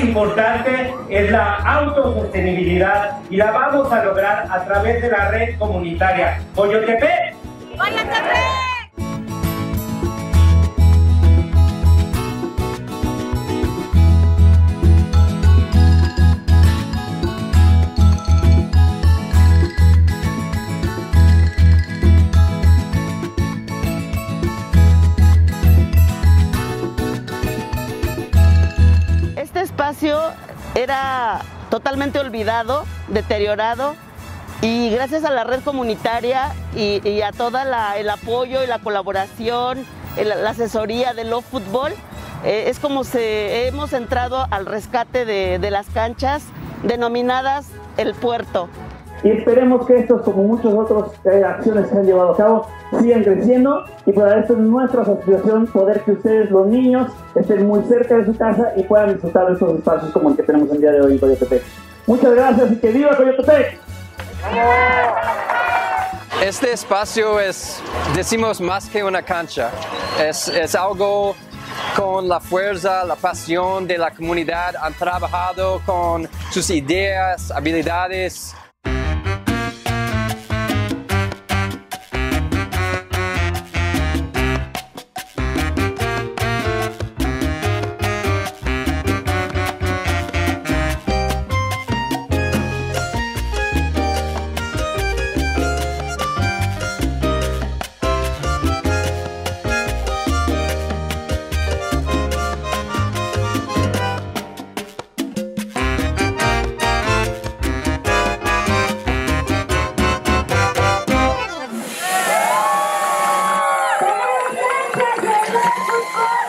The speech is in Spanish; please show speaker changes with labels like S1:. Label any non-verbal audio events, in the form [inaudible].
S1: importante es la autosostenibilidad y la vamos a lograr a través de la red comunitaria Coyotepec.
S2: Este espacio era totalmente olvidado, deteriorado y gracias a la red comunitaria y, y a todo el apoyo y la colaboración, el- la asesoría de Love Fútbol, eh, es como se, hemos entrado al rescate de, de las canchas denominadas el puerto.
S3: Y esperemos que estos, como muchas otras eh, acciones que se han llevado a cabo, sigan creciendo y para esto es nuestra satisfacción poder que ustedes, los niños, estén muy cerca de su casa y puedan disfrutar de estos espacios como el que tenemos el día de hoy en Coyotepec. Muchas gracias y que viva Coyotepec.
S4: Este espacio es, decimos, más que una cancha. Es, es algo con la fuerza, la pasión de la comunidad. Han trabajado con sus ideas, habilidades Oh, [laughs]